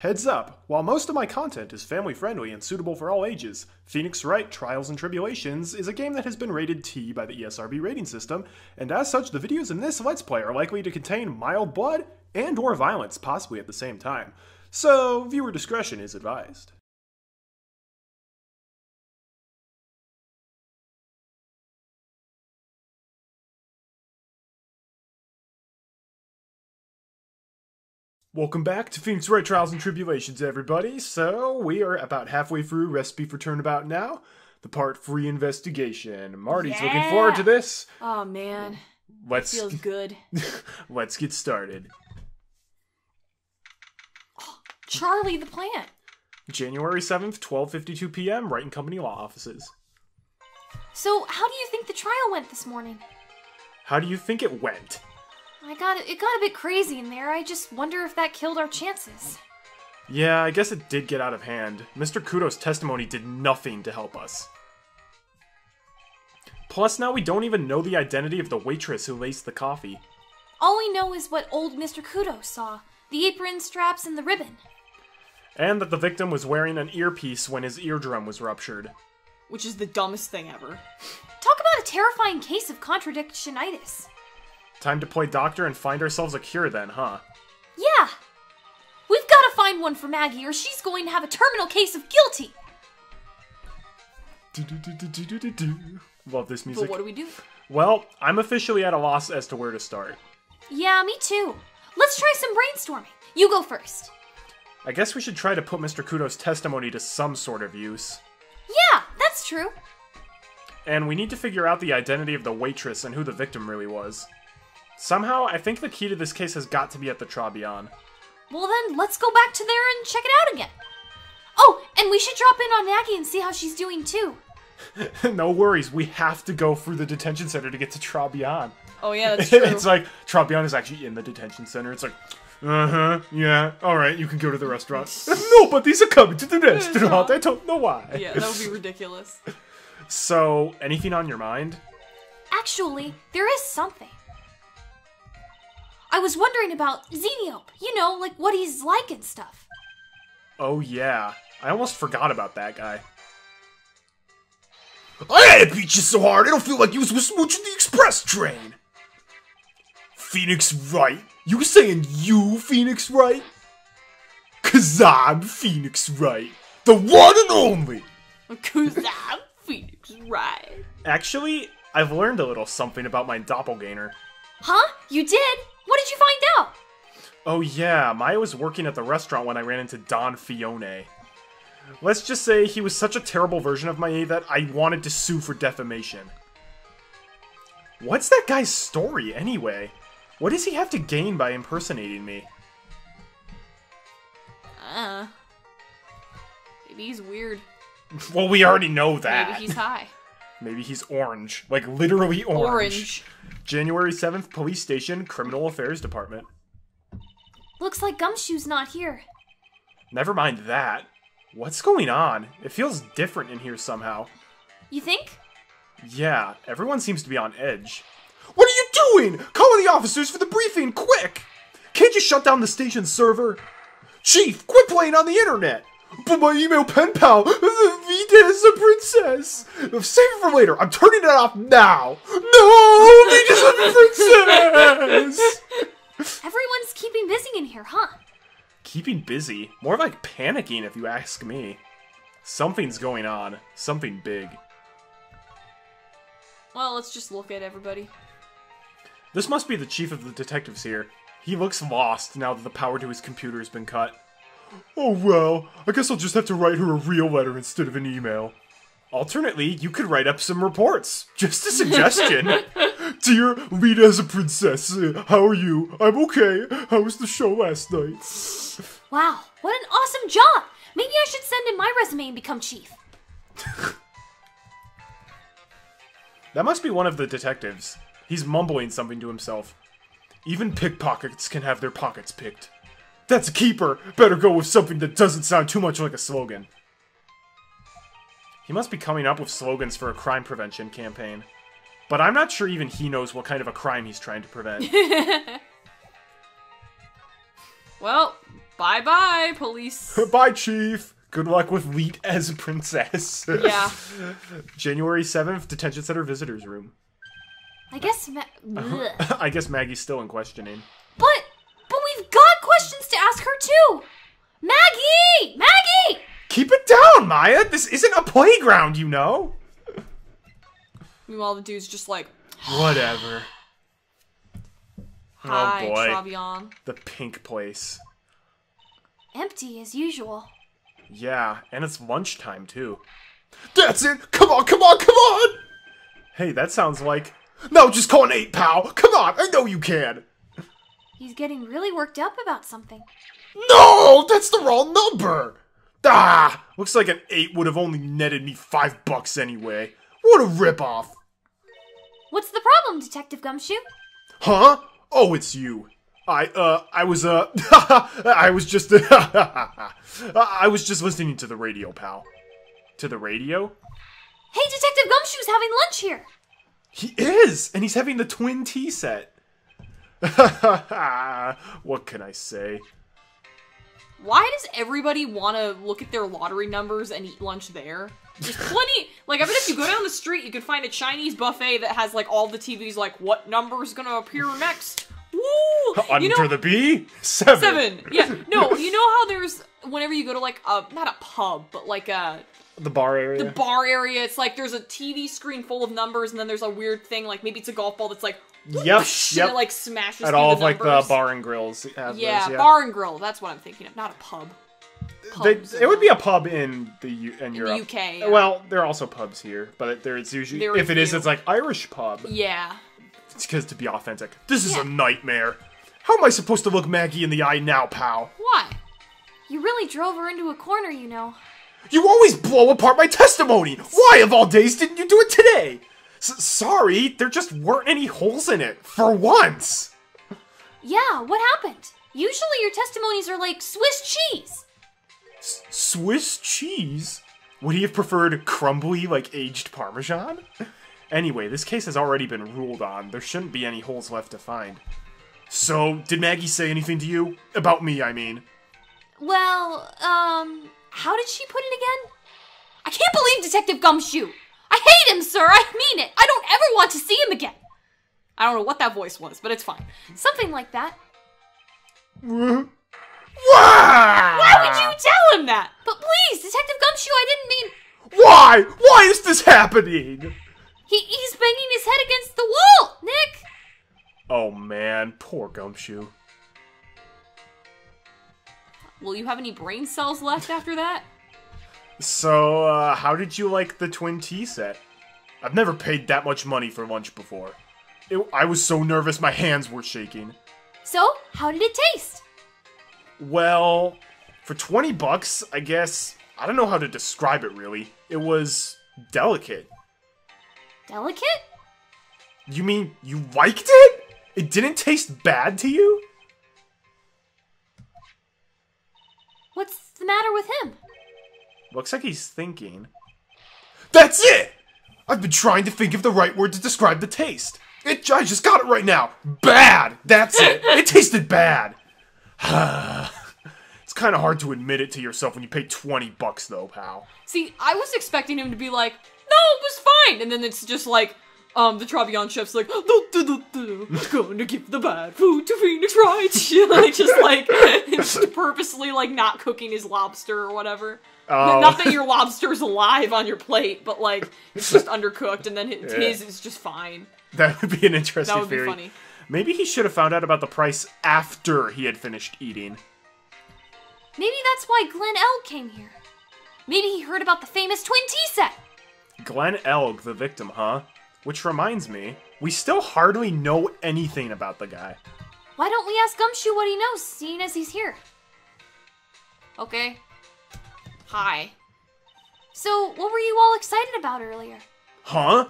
Heads up, while most of my content is family friendly and suitable for all ages, Phoenix Wright Trials and Tribulations is a game that has been rated T by the ESRB rating system, and as such, the videos in this Let's Play are likely to contain mild blood and or violence, possibly at the same time. So, viewer discretion is advised. Welcome back to Phoenix Wright Trials and Tribulations, everybody. So, we are about halfway through Recipe for Turnabout now, the part free investigation. Marty's looking forward to this. Oh man, Let's feels good. let's get started. Oh, Charlie the plant. January 7th, 12:52 p.m., Wright and Company law offices. So, how do you think the trial went this morning? How do you think it went? I got it. It got a bit crazy in there. I just wonder if that killed our chances. Yeah, I guess it did get out of hand. Mr. Kudo's testimony did nothing to help us. Plus, now we don't even know the identity of the waitress who laced the coffee. All we know is what old Mr. Kudo saw: the apron straps and the ribbon. And that the victim was wearing an earpiece when his eardrum was ruptured. Which is the dumbest thing ever. Talk about a terrifying case of contradictionitis. Time to play doctor and find ourselves a cure then, huh? Yeah, we've got to find one for Maggey, or she's going to have a terminal case of guilty. Do-do-do-do-do-do-do. Love this music. But what do we do? Well, I'm officially at a loss as to where to start. Yeah, me too. Let's try some brainstorming. You go first. I guess we should try to put Mr. Kudo's testimony to some sort of use. Yeah, that's true. And we need to figure out the identity of the waitress and who the victim really was. Somehow, I think the key to this case has got to be at the Trés Bien. Well, then let's go back to there and check it out again. Oh, and we should drop in on Maggey and see how she's doing too. no worries, we have to go through the detention center to get to Trés Bien. Oh yeah, that's true. it's like, Trés Bien is actually in the detention center. It's like, uh huh, yeah, alright, you can go to the restaurant. Nobody's coming to the restaurant, I don't know why. yeah, that would be ridiculous. So, anything on your mind? Actually, there is something. I was wondering about Xeniope. You know, like what he's like and stuff. Oh, yeah. I almost forgot about that guy. I had to beat you so hard, I don't feel like you was smooching the express train. Phoenix Wright? You saying you, Phoenix Wright? Cause I'm Phoenix Wright. The one and only. Cause I'm Phoenix, right? Actually, I've learned a little something about my doppelganger. Huh? You did? Did you find out? Oh yeah, Maya was working at the restaurant when I ran into Don Fione. Let's just say he was such a terrible version of Maya that I wanted to sue for defamation. What's that guy's story, anyway? What does he have to gain by impersonating me? Uh. Maybe he's weird. Well, we already know that. Maybe he's high. Maybe he's orange. Like, literally orange. Orange. January 7th, Police Station, Criminal Affairs Department. Looks like Gumshoe's not here. Never mind that. What's going on? It feels different in here somehow. You think? Yeah, everyone seems to be on edge. What are you doing? Call the officers for the briefing, quick! Can't you shut down the station server? Chief, quit playing on the internet! But my email pen pal, Vita is a princess! Save it for later, I'm turning it off now! No! Vita's a princess! Everyone's keeping busy in here, huh? Keeping busy. More like panicking, if you ask me. Something's going on. Something big. Well, let's just look at everybody. This must be the chief of the detectives here. He looks lost now that the power to his computer has been cut. Oh well, I guess I'll just have to write her a real letter instead of an email. Alternately, you could write up some reports. Just a suggestion. Dear Rita as a princess, uh, how are you? I'm okay. How was the show last night? Wow, what an awesome job! Maybe I should send in my resume and become chief. that must be one of the detectives. He's mumbling something to himself. Even pickpockets can have their pockets picked. That's a keeper. Better go with something that doesn't sound too much like a slogan. He must be coming up with slogans for a crime prevention campaign. But I'm not sure even he knows what kind of a crime he's trying to prevent. Well, Bye bye, police. Bye, Chief. Good luck with Leet as princess. yeah. January 7th, detention center visitors room. I guess. Ma- I guess Maggey's still in questioning. but but we've got questions to ask her too. Maggey, Maggey. Keep it down, Maya. This isn't a playground, you know. Meanwhile, the dude's just like, Whatever. "Hi, oh boy. Trés Bien." The pink place. Empty as usual. Yeah, and it's lunchtime too. That's it! Come on, come on, come on! Hey, that sounds like. No, just call an eight, pal! Come on, I know you can! He's getting really worked up about something. No! That's the wrong number! Ah! Looks like an eight would have only netted me five bucks anyway. What a ripoff! What's the problem, Detective Gumshoe? Huh? Oh, it's you. I, uh, I was, uh, I was just, I was just listening to the radio, pal. To the radio? Hey, Detective Gumshoe's having lunch here. He is, and he's having the twin tea set. what can I say? Why does everybody want to look at their lottery numbers and eat lunch there? There's plenty. Like, I bet if you go down the street, you could find a Chinese buffet that has like all the TVs. Like, what number is gonna appear next? Woo! Under you know, the B? Seven. seven. Yeah. No, you know how there's whenever you go to like a not a pub, but like a The bar area. the bar area. It's like there's a TV screen full of numbers, and then there's a weird thing like maybe it's a golf ball that's like Yep, yep. it like smashes At all the of like the numbers. Uh, bar and grills. have Yeah, those, bar and grill. That's what I'm thinking of, not a pub. They, Pubs it would be a pub in the U- in, Europe. UK, yeah. Well, there are also pubs here, but there it's usually There if it is, few. it's like Irish pub. Yeah. It's because to be authentic. This is Yeah. a nightmare. How am I supposed to look Maggey in the eye now, pal? Why? You really drove her into a corner, you know. You always blow apart my testimony. Why, of all days, didn't you do it today? S- sorry, there just weren't any holes in it for once. Yeah, what happened? Usually your testimonies are like Swiss cheese. Swiss cheese? Would he have preferred crumbly, like aged Parmesan? Anyway, this case has already been ruled on. There shouldn't be any holes left to find. So, did Maggey say anything to you? About me, I mean. Well, um, how did she put it again? I can't believe Detective Gumshoe. I hate him, sir. I mean it. I don't ever want to see him again. I don't know what that voice was, but it's fine. Something like that. Why Why would you tell him that? But please, Detective Gumshoe, I didn't mean. Why? Why is this happening? He, he's banging his head against the wall, Nick. Oh man, poor Gumshoe. Will you have any brain cells left after that? So, uh, how did you like the twin tea set? I've never paid that much money for lunch before. It, I was so nervous my hands were shaking. So, how did it taste? Well, for 20 bucks, I guess, I don't know how to describe it really. It was delicate. Delicate? You mean you liked it? It didn't taste bad to you? What's the matter with him? Looks like he's thinking. That's it! I've been trying to think of the right word to describe the taste. It, I just got it right now. Bad! That's it! It tasted bad! it's kind of hard to admit it to yourself when you pay 20 bucks, though, pal. See, I was expecting him to be like, no, it was fine. And then it's just like, um, the Trés Bien chef's like, "Du- du- du- du, going to give the bad food to Phoenix Wright. like, just like, just purposely like not cooking his lobster or whatever. Oh. Not that your lobster's alive on your plate, but like, it's just undercooked and then his, Yeah. his is just fine. That would be an interesting That would be funny. Maybe he should have found out about the price after he had finished eating. Maybe that's why Glen Elg came here. Maybe he heard about the famous twin tea set. Glen Elg, the victim, huh? Which reminds me, we still hardly know anything about the guy. Why don't we ask Gumshoe what he knows, seeing as he's here? Okay. Hi. So, what were you all excited about earlier? Huh?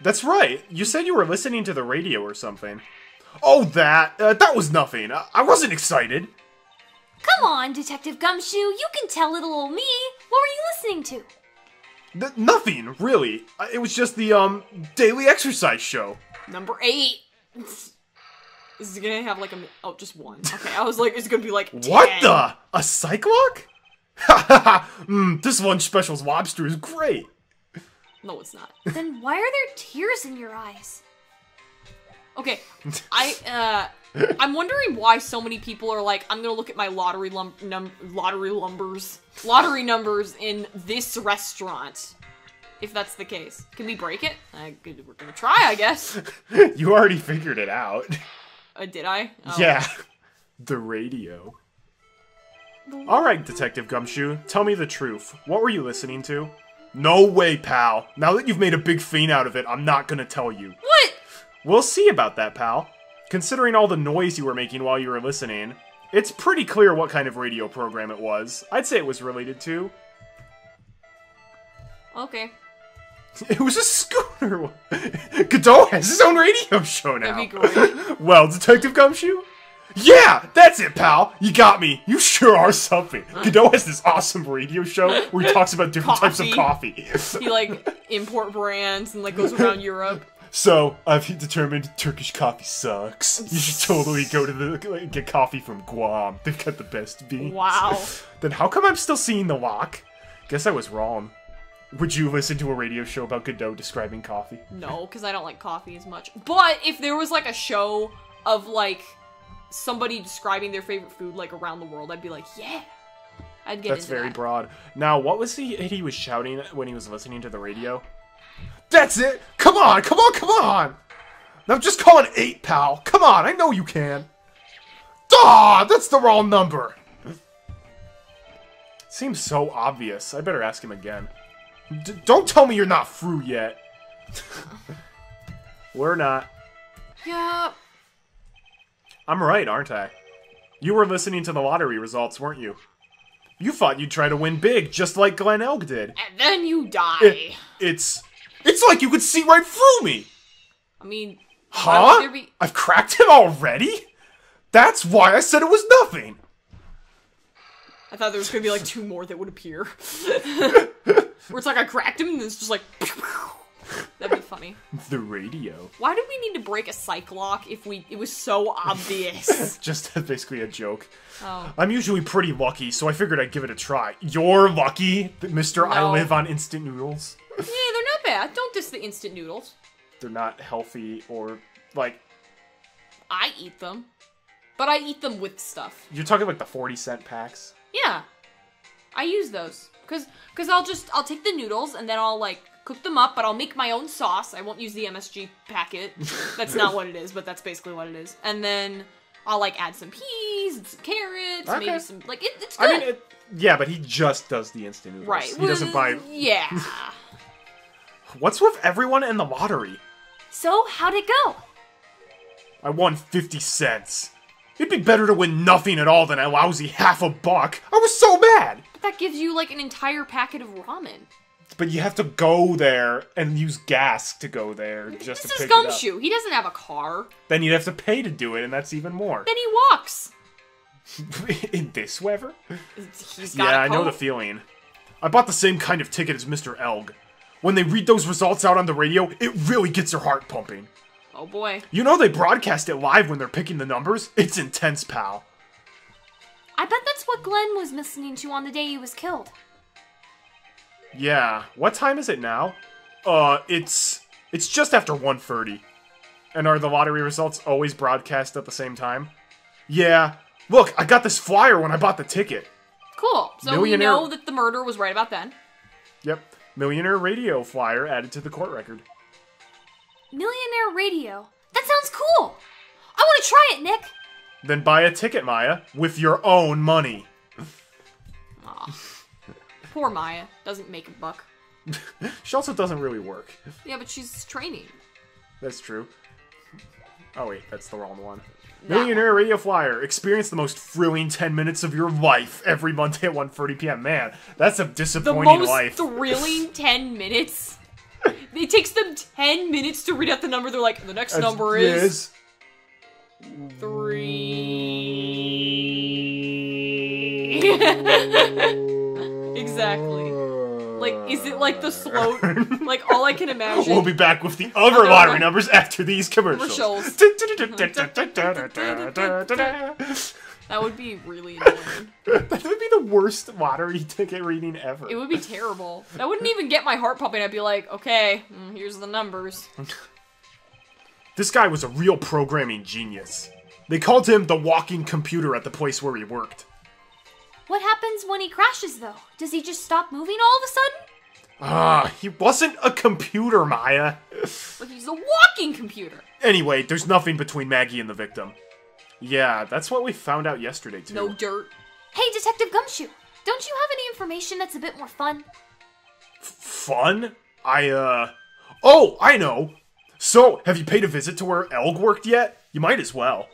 That's right. You said you were listening to the radio or something. Oh, that. Uh, that was nothing. I-, I wasn't excited. Come on, Detective Gumshoe, you can tell little old me. What were you listening to? Th- nothing, really. Uh, It was just the, um, daily exercise show. Number eight. Is it gonna have like a oh just one? Okay, I was like, it's gonna be like What the? A Psyche-Lock? Ha ha ha! Mmm, this one special's lobster is great. No, it's not. Then why are there tears in your eyes? Okay, I uh, I'm wondering why so many people are like, I'm gonna look at my lottery lum- num- lottery lumbers, lottery numbers in this restaurant. If that's the case, can we break it? I, we're gonna try, I guess. you already figured it out. Uh, did I? Oh. Yeah. The radio. Alright, Detective Gumshoe, tell me the truth. What were you listening to? No way, pal. Now that you've made a big fiend out of it, I'm not gonna tell you. What? We'll see about that, pal. Considering all the noise you were making while you were listening, it's pretty clear what kind of radio program it was. I'd say it was related to. Okay, It was a scooter. Godot has his own radio show now. that'd be great. Well, Detective Gumshoe? Yeah, that's it, pal. You got me. You sure are something. Godot has this awesome radio show where he talks about different types of coffee. he like import brands and like goes around Europe. so, I've determined Turkish coffee sucks. You should totally go to the get coffee from Guam. They've got the best beans. Wow. Then how come I'm still seeing the lock? Guess I was wrong. Would you listen to a radio show about Godot describing coffee? No, because I don't like coffee as much. But if there was like a show of like somebody describing their favorite food like around the world, I'd be like, yeah. I'd get That's very that. broad. Now, what was he he was shouting when he was listening to the radio? That's it! Come on, come on, come on! Now just call it eight, pal. Come on, I know you can. Ah, that's the wrong number. Seems so obvious. I better ask him again. D- don't tell me you're not through yet. We're not. Yeah. I'm right, aren't I? You were listening to the lottery results, weren't you? You thought you'd try to win big, just like Glen Elg did. And then you die. It- it's it's like you could see right through me. I mean, Huh? be- I've cracked him already? That's why I said it was nothing. I thought there was gonna be like two more that would appear. Where it's like I cracked him and it's just like. That'd be funny. The radio. Why did we need to break a Psyche-Lock if we it was so obvious? Just basically a joke. Oh. I'm usually pretty lucky, so I figured I'd give it a try. You're lucky, that Mr. I live on instant noodles. Yeah, they're not bad. Don't diss the instant noodles. They're not healthy or like I eat them. But I eat them with stuff. you're talking like the 40 cent packs. Yeah. I use those. Cause cause I'll just I'll take the noodles and then I'll like cook them up, but I'll make my own sauce. I won't use the MSG packet. That's not what it is, but that's basically what it is. And then I'll like add some peas and some carrots, Okay. maybe some like it, it's good. I mean, it, yeah, but he just does the instant noodles. right. He doesn't buy. Yeah. What's with everyone in the lottery? So, how'd it go? I won 50 cents. It'd be better to win nothing at all than a lousy half a buck. I was so mad. But that gives you like an entire packet of ramen. But you have to go there and use gas to go there just This to is pick it up. Gumshoe. He doesn't have a car. Then you'd have to pay to do it, and that's even more. Then he walks. in this weather? He's got Yeah, I know the feeling. I bought the same kind of ticket as Mr. Elg. When they read those results out on the radio, it really gets your heart pumping. Oh boy. You know they broadcast it live when they're picking the numbers? It's intense, pal. I bet that's what Glen was listening to on the day he was killed. Yeah. What time is it now? Uh, it's it's just after 1:30. And are the lottery results always broadcast at the same time? Yeah. Look, I got this flyer when I bought the ticket. Cool. So we know that the murder was right about then. Yep. Millionaire radio flyer added to the court record. Millionaire Radio. That sounds cool. I want to try it, Nick. Then buy a ticket, Maya, with your own money. Aw. Poor Maya. Doesn't make a buck. She also doesn't really work. Yeah, but she's training. That's true. Oh wait, that's the wrong one. That Millionaire Radio Flyer. Experience the most thrilling 10 minutes of your life every Monday at 1.30 p.m. Man, that's a disappointing The most life. thrilling 10 minutes. It takes them 10 minutes to read out the number. They're like, the next number yeah, is three. exactly. Like is it like the slow? like, all I can imagine. We'll be back with the other lottery numbers after these commercials. That would be really annoying. that would be the worst lottery ticket reading ever. It would be terrible. That wouldn't even get my heart pumping. I'd be like, okay, mm, here's the numbers. This guy was a real programming genius. They called him the walking computer at the place where he worked. What happens when he crashes, though? Does he just stop moving all of a sudden? Ah, he wasn't a computer, Maya. But he's a walking computer. Anyway, there's nothing between Maggey and the victim. Yeah, that's what we found out yesterday, too. No dirt. Hey, Detective Gumshoe, don't you have any information that's a bit more fun? Fun? I, uh. Oh, I know! So, have you paid a visit to where Elg worked yet? You might as well.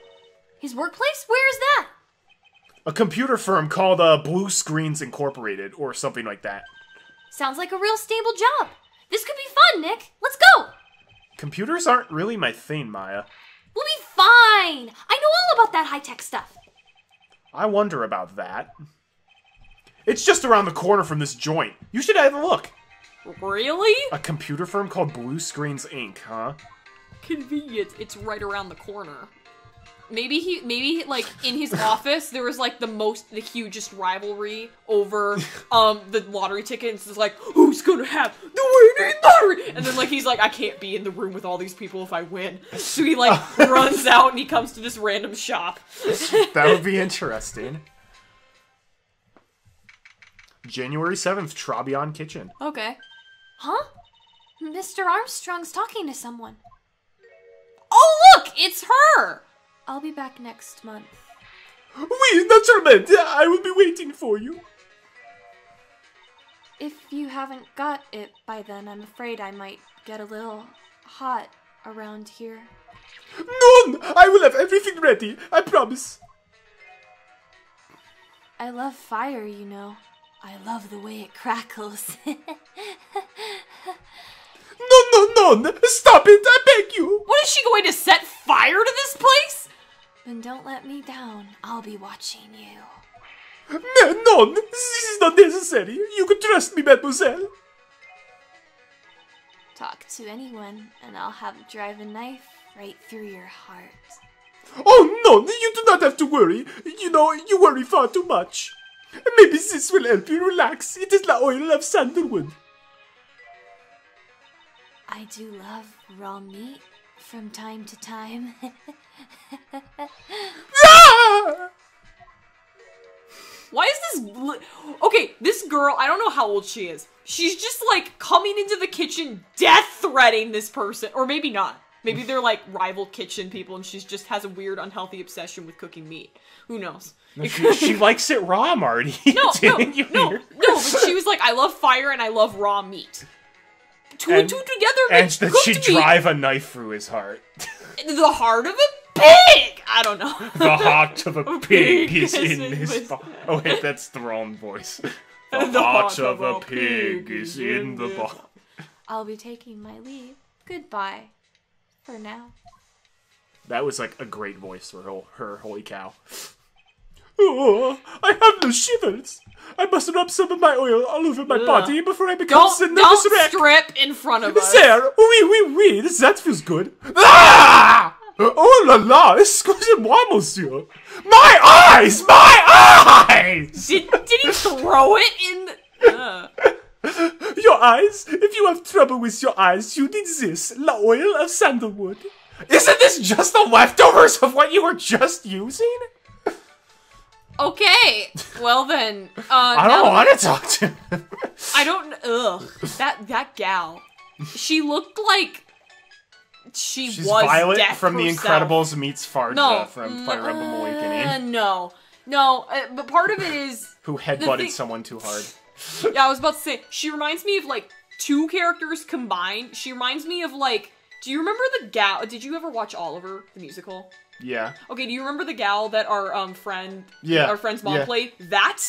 His workplace? Where is that? A computer firm called uh, Blue Screens Incorporated, or something like that. Sounds like a real stable job. This could be fun, Nick. Let's go. Computers aren't really my thing, Maya. We'll be fine. I know all about that high tech stuff. I wonder about that. It's just around the corner from this joint. You should have a look. Really? A computer firm called Blue Screens Inc., huh? Convenient. It's right around the corner. Maybe he, maybe like in his office there was like the most, the hugest rivalry over um the lottery tickets. It's like who's gonna have the winning lottery, and then like he's like I can't be in the room with all these people if I win, so he like runs out and he comes to this random shop. That would be interesting. January 7th, Trés Bien Kitchen. Okay. Huh? Mr. Armstrong's talking to someone. Oh look, it's her. I'll be back next month. Oui, naturellement, I will be waiting for you. If you haven't got it by then, I'm afraid I might get a little hot around here. None! I will have everything ready, I promise. I love fire, you know. I love the way it crackles. No, no, no! Stop it, I beg you! What is she going to set fire to this place? Then don't let me down. I'll be watching you. No, no, this is not necessary. You can trust me, mademoiselle. Talk to anyone, and I'll have drive a knife right through your heart. Oh, no, you do not have to worry. You know, you worry far too much. Maybe this will help you relax. It is the oil of sandalwood. I do love raw meat from time to time. Why is this? Okay, this girl. I don't know how old she is. She's just like coming into the kitchen, death threatening this person, or maybe not. Maybe they're like rival kitchen people, and she's just has a weird, unhealthy obsession with cooking meat. Who knows? She, she likes it raw, Marty. No, no, no, no. But she was like, "I love fire and I love raw meat." Two and two together And that she drive a knife through his heart. the heart of a pig. I don't know. The heart of a pig pig is in in his his- bo- Oh wait, that's the wrong voice. The, The heart of a pig is in the bo- I'll be taking my leave. Goodbye. For now. That was like a great voice for her, her holy cow. Oh, I have no shivers. I must rub some of my oil all over my Ugh. body before I become Don't, a don't wreck. strip in front of us. There, oui, oui, oui, that feels good. Ah! Oh la la, excusez-moi, monsieur. My eyes, my eyes! Did, did he throw it in? The, uh. Your eyes? If you have trouble with your eyes, you need this, la oil of sandalwood. Isn't this just the leftovers of what you were just using? Okay, well then, uh, I don't want to talk to him. I don't. Ugh, that that gal. She looked like she She's was Violet death from The. Incredibles meets Tharja No, from Fire Emblem uh, Awakening, no, no. Uh, but part of it is, who headbutted thing- someone too hard. yeah, I was about to say she reminds me of like two characters combined. She reminds me of like. Do you remember the gal? Did you ever watch Oliver the musical? Yeah. Okay, do you remember the gal that our um friend, Yeah, our friend's mom yeah. played? That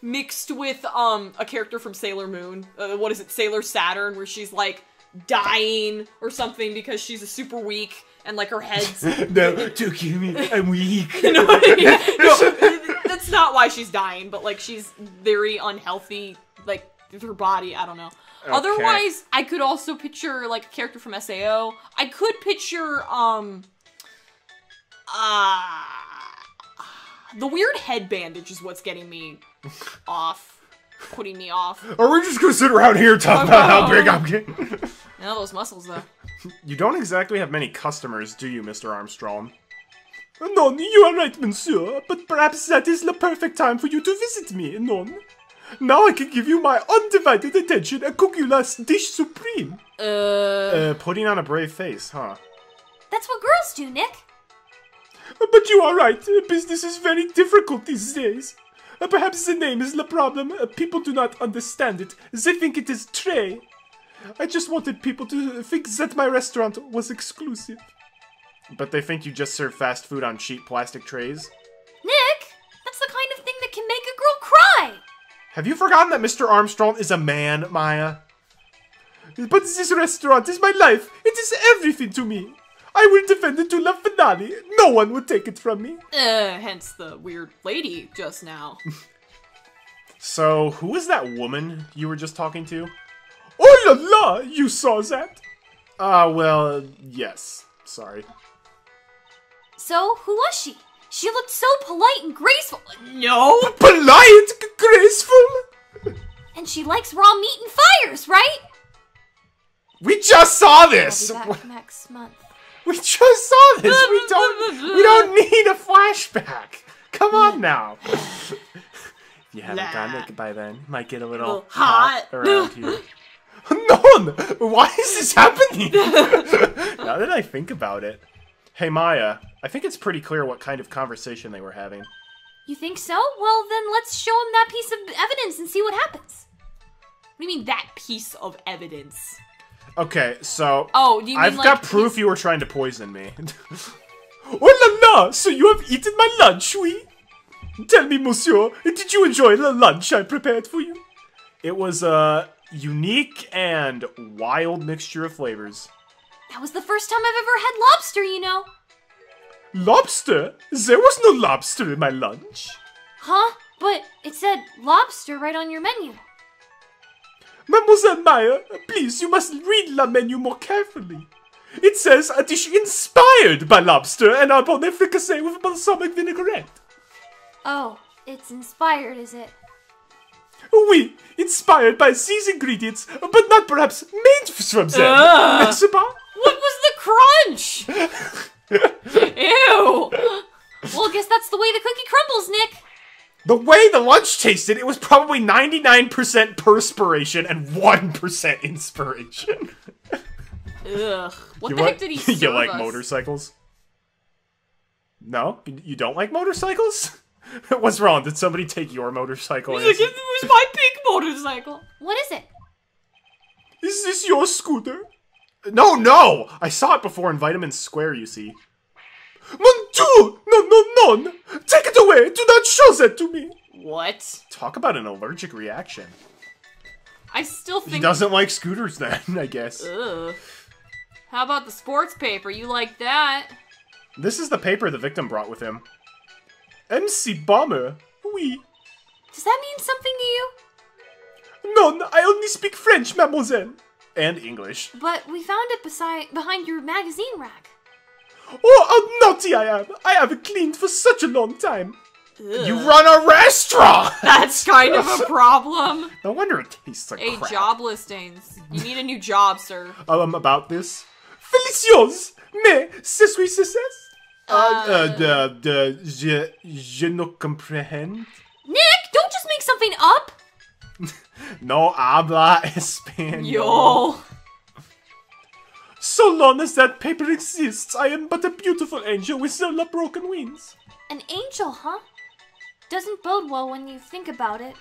mixed with um a character from Sailor Moon. Uh, what is it, Sailor Saturn, where she's like dying or something because she's a super weak and like her head's. No, to kill me, I'm weak. no, no, that's not why she's dying, but like she's very unhealthy, like her body. I don't know. Otherwise, I could also picture like a character from Sao. I could picture um uh the weird head bandage is what's getting me off, putting me off. Are we just gonna sit around here talking about how big I'm getting? Now those muscles though. You don't exactly have many customers, do you, Mr. Armstrong? Non, you are right, monsieur, but perhaps that is the perfect time for you to visit me, non? Now I can give you my undivided attention and cook you last dish supreme. Uh, Uh, putting on a brave face, huh? That's what girls do, Nick. But you are right, business is very difficult these days. Uh, Perhaps the name is the problem. Uh, People do not understand it. They think it is tray. I just wanted people to think that my restaurant was exclusive. But they think you just serve fast food on cheap plastic trays? Nick, that's the kind of thing that can make a girl cry. Have you forgotten that Mr. Armstrong is a man, Maya? But this restaurant is my life. It is everything to me. I will defend it to la finale. No one will take it from me. uh, hence the weird lady just now. So, who is that woman you were just talking to? Oh la la! You saw that? Ah, well, yes. Sorry. So, who was she? She looked so polite and graceful, no. Polite, g- graceful. and she likes raw meat and fires, right? We just saw I'll this! be back next month. We just saw this! We don't we don't need a flashback! Come on now. If you haven't gotten it by then, might get a little Little hot. around here. None. Why is this happening? Now that I think about it. Hey Maya, I think it's pretty clear what kind of conversation they were having. You think so? Well, then let's show him that piece of evidence and see what happens. What do you mean that piece of evidence? Okay, so Oh, do you mean I've like got proof you were trying to poison me. oh la la! So you have eaten my lunch, oui? Tell me, monsieur, did you enjoy the lunch I prepared for you? it was a unique and wild mixture of flavors. That was the first time I've ever had lobster, you know. Lobster? There was no lobster in my lunch. Huh? But it said lobster right on your menu. Mademoiselle Meyer, please, you must read the menu more carefully. It says a dish inspired by lobster and a bonnet fricassee with balsamic vinaigrette. Oh, it's inspired, is it? Oui, inspired by these ingredients, but not perhaps made from them. Ah. N'est-ce pas? What was the crunch? Ew. Well, I guess that's the way the cookie crumbles, Nick. The way the lunch tasted, it was probably 99% perspiration and 1% inspiration. Ugh. What You the heck did he serve you like us? motorcycles? No? You don't like motorcycles? What's wrong? Did somebody take your motorcycle? He's like, it was my pink motorcycle. What is it? Is this your scooter? No, no! I saw it before in Vitamin Square, you see. Mon Dieu! No, no, no! Take it away! Do not show that to me! What? Talk about an allergic reaction. I still think... He doesn't like scooters then, I guess. Ugh. How about the sports paper? You like that? This is the paper the victim brought with him. MC Bomber? Oui. Does that mean something to you? Non, I only speak French, mademoiselle. And English. But we found it beside behind your magazine rack. Oh, how naughty I am! I haven't cleaned for such a long time. You run a restaurant! That's kind of a problem. no wonder it tastes like Hey, crap. job listings. You need a new job, sir. Um, about this? Félicitations! Mais, c'est suis c'est Uh, uh, the, the, je, je ne comprehend. Nick, don't just make something up. No habla español. Yo. So long as that paper exists, I am but a beautiful angel with several broken wings. An angel, huh? Doesn't bode well when you think about it.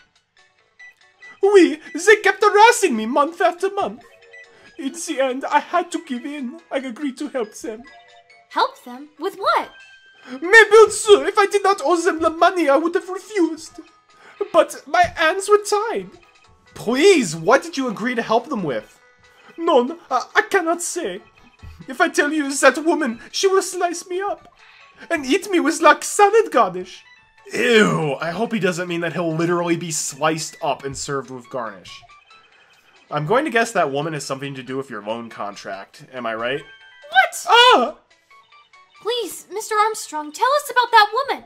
Oui, they kept harassing me month after month. In the end, I had to give in. I agreed to help them. Help them? With what? Mais bien sûr, if I did not owe them the money, I would have refused. But my hands were tied. Please, what did you agree to help them with? None, I, I cannot say. If I tell you that woman, she will slice me up and eat me with like salad garnish. Ew, I hope he doesn't mean that he'll literally be sliced up and served with garnish. I'm going to guess that woman has something to do with your loan contract. Am I right? What? Ah! Please, Mr. Armstrong, tell us about that woman.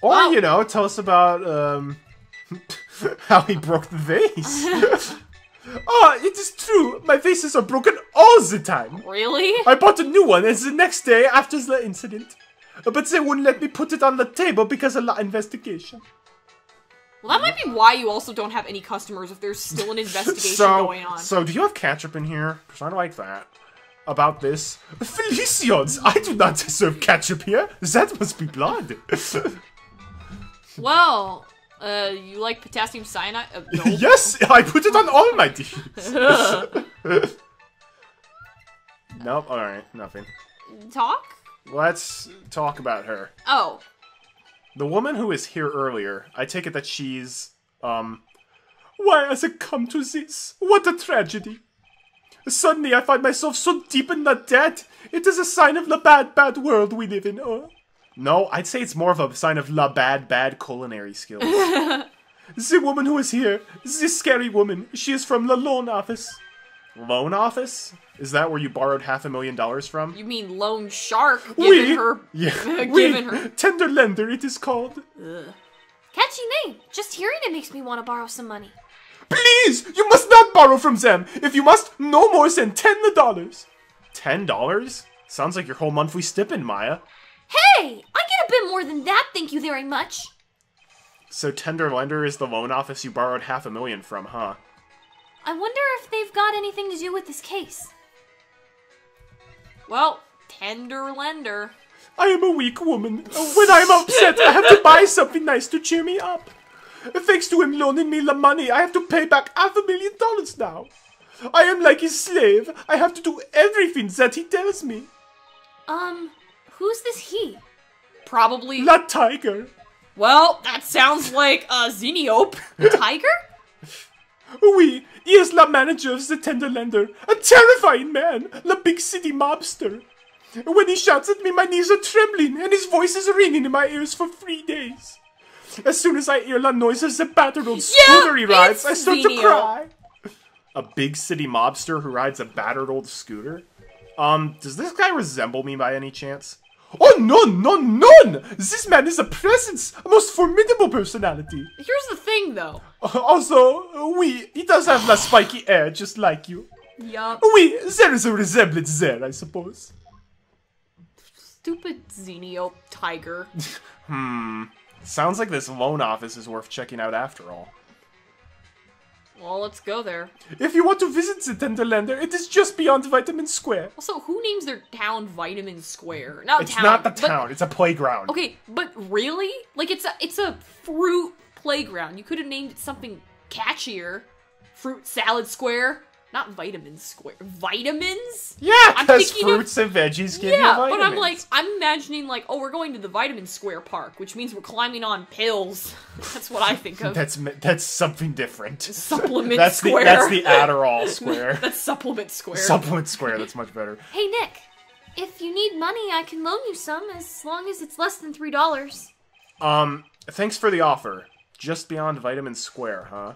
Or, Wow. you know, tell us about, um, how he broke the vase. Ah, it is true. My vases are broken all the time. Really? I bought a new one, and the next day after the incident. But they wouldn't let me put it on the table because of the investigation. Well, that might be why you also don't have any customers if there's still an investigation so, going on. so do you have ketchup in here? Because I like that. About this. Felicians, I do not serve ketchup here. That must be blood. well, uh, you like potassium cyanide? Uh, no. yes, I put it on all my dishes. nope, alright, nothing. Talk? Let's talk about her. Oh. The woman who was here earlier, I take it that she's, um. Why has it come to this? What a tragedy. Suddenly I find myself so deep in the debt. It is a sign of the bad, bad world we live in. Oh. No, I'd say it's more of a sign of la bad, bad culinary skills. the woman who is here, this scary woman, she is from the loan office. Loan office? Is that where you borrowed half a million dollars from? You mean loan Shark Oui. giving her Yeah. Given oui. her- Tender lender, it is called. Ugh. Catchy name. Just hearing it makes me want to borrow some money. Please, you must not borrow from them. If you must, no more than ten dollars. Ten dollars? Sounds like your whole monthly stipend, Maya. Hey, I get a bit more than that, thank you very much. So Tender Lender is the loan office you borrowed half a million from, huh? I wonder if they've got anything to do with this case. Well, tender lender. I am a weak woman. When I am upset, I have to buy something nice to cheer me up. Thanks to him loaning me the money, I have to pay back half a million dollars now. I am like his slave. I have to do everything that he tells me. Um, who's this he? Probably. La tiger. Well, that sounds like a Xeniope. Tiger? Oui, he is the manager of the tender lender. A terrifying man, the big city mobster. When he shouts at me, my knees are trembling and his voice is ringing in my ears for three days. As soon as I hear the noise of the battered old scooter he rides, I start to cry. A big city mobster who rides a battered old scooter? Um, does this guy resemble me by any chance? Oh, no, no, none! This man is a presence, a most formidable personality. Here's the thing, though. Also, oui, he does have that spiky hair, just like you. Yup. Oui, there is a resemblance there, I suppose. Stupid Xeniope tiger. Sounds like this loan office is worth checking out after all. Well, let's go there. If you want to visit the Tender Lender, it is just beyond Vitamin Square. Also, who names their town Vitamin Square? Not It's town. It's not the but- town, it's a playground. okay, but really? Like it's a it's a fruit playground. You could have named it something catchier. Fruit salad square, not vitamin square. Vitamins? Yeah, I'm because thinking of- fruits and veggies give Yeah, you but. I'm like, I'm imagining like, oh, we're going to the Vitamin Square Park, which means we're climbing on pills. That's what I think of. That's that's something different. supplement That's square. the that's the Adderall square. That's supplement square. Supplement square. That's much better. Hey, Nick. If you need money, I can loan you some as long as it's less than $3. Um, thanks for the offer. Just beyond Vitamin Square, huh?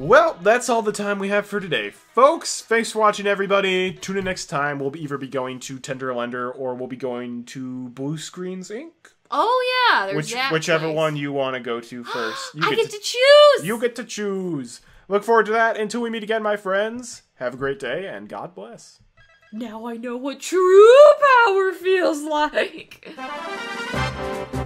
Well, that's all the time we have for today. Folks, thanks for watching, everybody. Tune in next time. We'll either be going to Tender Lender or we'll be going to Blue Screens Inc. Oh, yeah, there's Which, that whichever place. one you want to go to first. You I get to, to choose! you get to choose. Look forward to that. Until we meet again, my friends. Have a great day and God bless. Now I know what true power feels like.